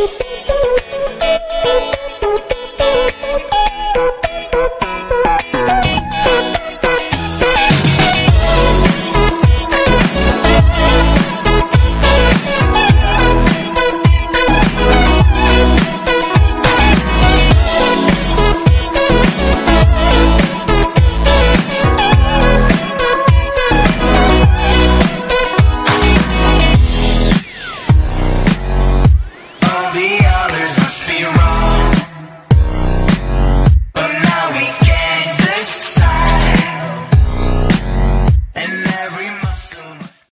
Bye. I'll be